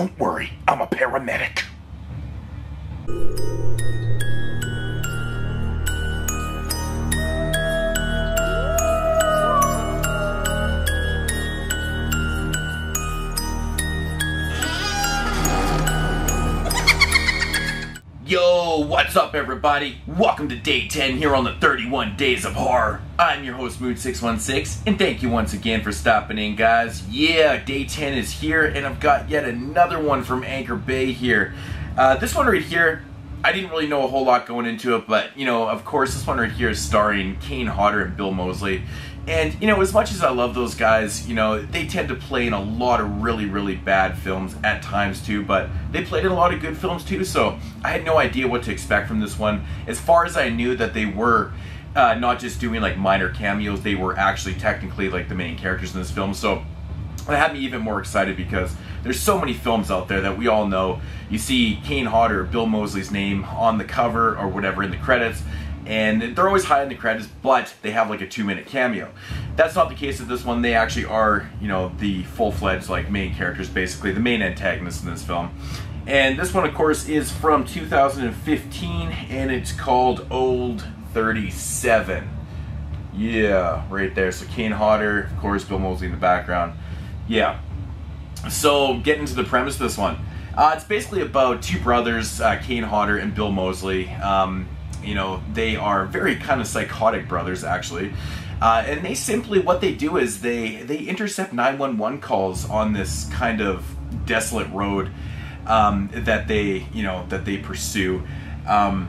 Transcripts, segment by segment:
Don't worry, I'm a paramedic. Yo, what's up everybody? Welcome to day 10 here on the 31 Days of Horror. I'm your host Moodz616 and thank you once again for stopping in guys. Yeah, day 10 is here and I've got yet another one from Anchor Bay here. Uh, this one right here, I didn't really know a whole lot going into it, but you know, of course this one right here is starring Kane Hodder and Bill Moseley. And, you know, as much as I love those guys, you know, they tend to play in a lot of really, really bad films at times too, but they played in a lot of good films too, so I had no idea what to expect from this one. As far as I knew that they were uh, not just doing like minor cameos, they were actually technically like the main characters in this film, so that had me even more excited because there's so many films out there that we all know. You see Kane Hodder, Bill Moseley's name on the cover or whatever in the credits, and they're always high in the credits, but they have like a two minute cameo. That's not the case with this one. They actually are, you know, the full-fledged like main characters, basically the main antagonists in this film. And this one, of course, is from 2015, and it's called Old 37. Yeah, right there. So Kane Hodder, of course, Bill Moseley in the background. Yeah. So getting to the premise of this one. Uh, it's basically about two brothers, uh, Kane Hodder and Bill Moseley. Um, you know, they are very kind of psychotic brothers, actually. Uh, and they simply, what they do is they, they intercept 911 calls on this kind of desolate road um, that they, you know, that they pursue. Um,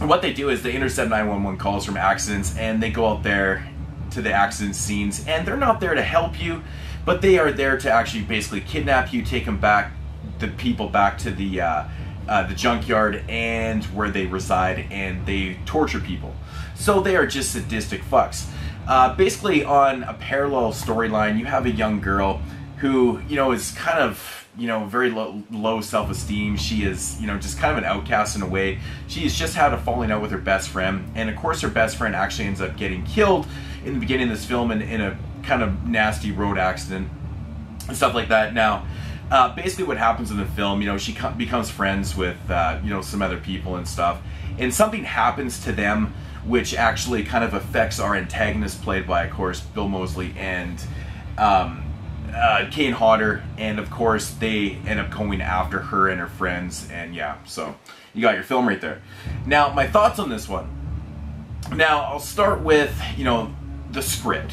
what they do is they intercept 911 calls from accidents and they go out there to the accident scenes and they're not there to help you, but they are there to actually basically kidnap you, take them back, the people back to the, uh, uh, the junkyard and where they reside, and they torture people. So they are just sadistic fucks. Uh, basically, on a parallel storyline, you have a young girl who, you know, is kind of, you know, very low, low self-esteem. She is, you know, just kind of an outcast in a way. She has just had a falling out with her best friend, and of course, her best friend actually ends up getting killed in the beginning of this film in, in a kind of nasty road accident and stuff like that. Now, uh, basically what happens in the film, you know, she becomes friends with, uh, you know, some other people and stuff, and something happens to them which actually kind of affects our antagonist, played by, of course, Bill Moseley and um, uh, Kane Hodder, and of course they end up going after her and her friends, and yeah, so you got your film right there. Now, my thoughts on this one. Now, I'll start with, you know, the script.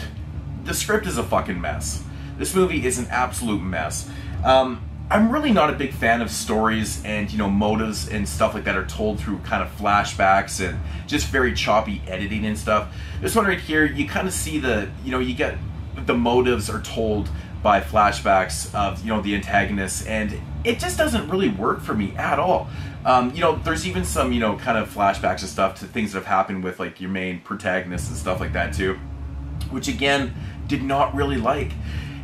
The script is a fucking mess. This movie is an absolute mess. Um, I'm really not a big fan of stories and you know motives and stuff like that are told through kind of flashbacks and just very choppy editing and stuff. This one right here, you kind of see the you know you get the motives are told by flashbacks of you know the antagonists and it just doesn't really work for me at all. Um, you know, there's even some you know kind of flashbacks and stuff to things that have happened with like your main protagonists and stuff like that too, which again did not really like.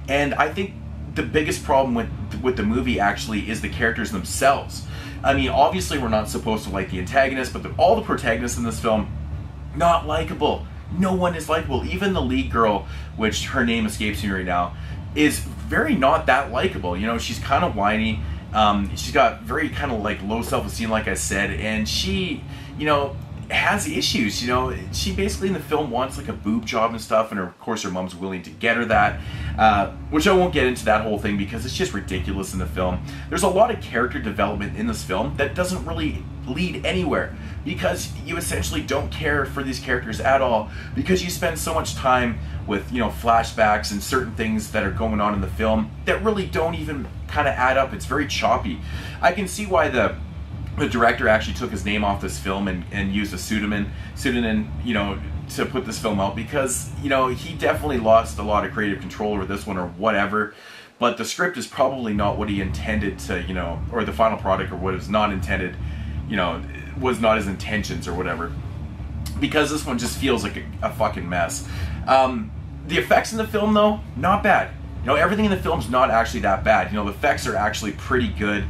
And I think the biggest problem with with the movie actually is the characters themselves. I mean, obviously we're not supposed to like the antagonist, but the, all the protagonists in this film not likable. No one is likable. Even the lead girl, which her name escapes me right now, is very not that likable. You know, she's kind of whiny. Um, she's got very kind of like low self-esteem, like I said, and she, you know, has issues. You know, she basically in the film wants like a boob job and stuff, and her, of course her mom's willing to get her that. Uh, which I won't get into that whole thing because it's just ridiculous in the film. There's a lot of character development in this film that doesn't really lead anywhere because you essentially don't care for these characters at all because you spend so much time with you know flashbacks and certain things that are going on in the film that really don't even kind of add up. It's very choppy. I can see why the the director actually took his name off this film and, and used a pseudonym, pseudonym, you know, to put this film out because, you know, he definitely lost a lot of creative control over this one or whatever. But the script is probably not what he intended to, you know, or the final product or what was not intended, you know, was not his intentions or whatever. Because this one just feels like a, a fucking mess. Um, the effects in the film, though, not bad. You know, everything in the film's not actually that bad. You know, the effects are actually pretty good.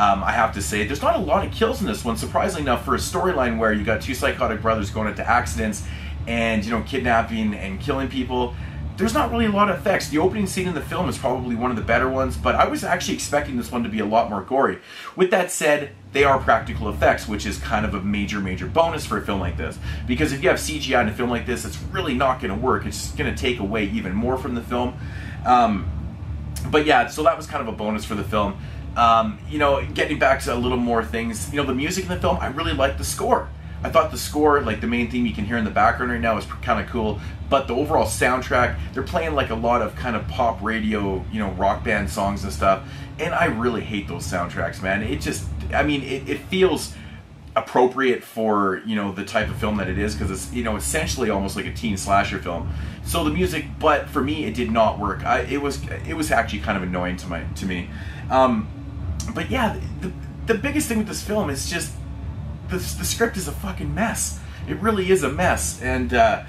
Um, I have to say, there's not a lot of kills in this one, surprisingly enough, for a storyline where you got two psychotic brothers going into accidents and, you know, kidnapping and killing people. there's not really a lot of effects. The opening scene in the film is probably one of the better ones, but I was actually expecting this one to be a lot more gory. With that said, they are practical effects, which is kind of a major, major bonus for a film like this. Because if you have CGI in a film like this, it's really not going to work. It's going to take away even more from the film. Um, but yeah, so that was kind of a bonus for the film. Um, you know, getting back to a little more things, you know, the music in the film, I really like the score. I thought the score, like the main theme you can hear in the background right now, is kind of cool. But the overall soundtrack, they're playing like a lot of kind of pop radio, you know, rock band songs and stuff. And I really hate those soundtracks, man. It just, I mean, it, it feels appropriate for you know the type of film that it is because it's you know essentially almost like a teen slasher film so the music but for me it did not work I, it was it was actually kind of annoying to my to me um, but yeah the, the biggest thing with this film is just the, the script is a fucking mess it really is a mess and uh,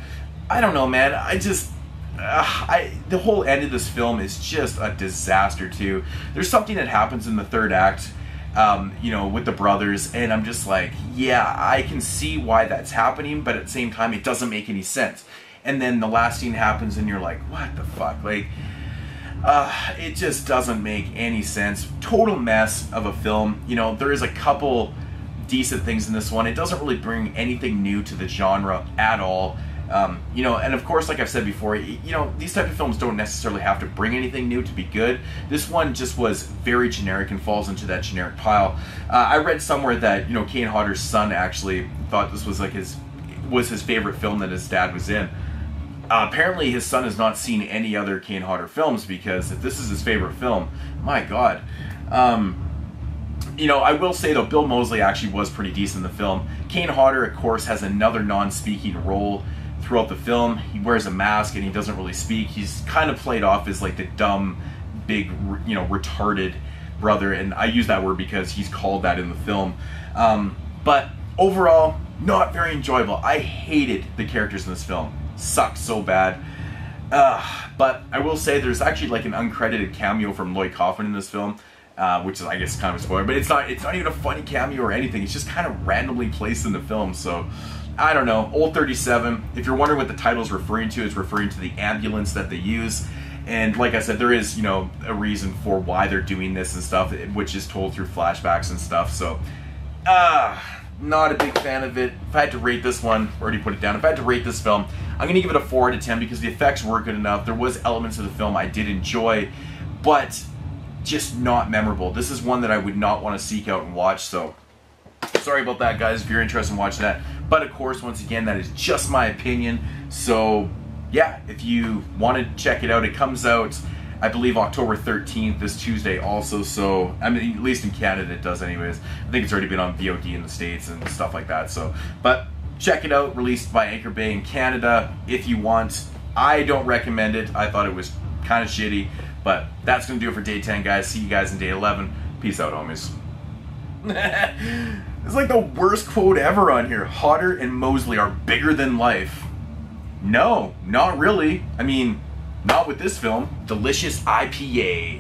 I don't know man I just uh, I the whole end of this film is just a disaster too there's something that happens in the third act um, you know, with the brothers, and I'm just like, yeah, I can see why that's happening, but at the same time, it doesn't make any sense. And then the last scene happens, and you're like, what the fuck? Like, uh, it just doesn't make any sense. Total mess of a film. You know, there is a couple decent things in this one. It doesn't really bring anything new to the genre at all. Um, you know, and of course, like I've said before, you know, these type of films don't necessarily have to bring anything new to be good. This one just was very generic and falls into that generic pile. Uh, I read somewhere that you know Kane Hodder's son actually thought this was like his was his favorite film that his dad was in. Uh, apparently, his son has not seen any other Kane Hodder films because if this is his favorite film, my God. Um, you know, I will say though, Bill Moseley actually was pretty decent in the film. Kane Hodder, of course, has another non-speaking role throughout the film. He wears a mask and he doesn't really speak. He's kind of played off as like the dumb, big, you know, retarded brother, and I use that word because he's called that in the film. Um, but overall, not very enjoyable. I hated the characters in this film. Sucked so bad. Uh, but I will say there's actually like an uncredited cameo from Lloyd Kaufman in this film. Uh, which is, I guess, kind of a spoiler, but it's not. It's not even a funny cameo or anything. It's just kind of randomly placed in the film. So, I don't know, Old 37. If you're wondering what the title is referring to, it's referring to the ambulance that they use. And like I said, there is, you know, a reason for why they're doing this and stuff, which is told through flashbacks and stuff. So, uh, not a big fan of it. If I had to rate this one, already put it down. If I had to rate this film, I'm to give it a 4 out of 10 because the effects were good enough. There was elements of the film I did enjoy, but just not memorable. This is one that I would not want to seek out and watch. So, sorry about that, guys, if you're interested in watching that. But of course, once again, that is just my opinion. So, yeah, if you want to check it out, it comes out, I believe, October 13th, this Tuesday also. So, I mean, at least in Canada it does anyways. I think it's already been on VOD in the States and stuff like that. So, but check it out, released by Anchor Bay in Canada if you want. I don't recommend it. I thought it was kind of shitty. But that's going to do it for day 10, guys. See you guys in day 11. Peace out, homies. it's like the worst quote ever on here. Hodder and Moseley are bigger than life. No, not really. I mean, not with this film. Delicious IPA.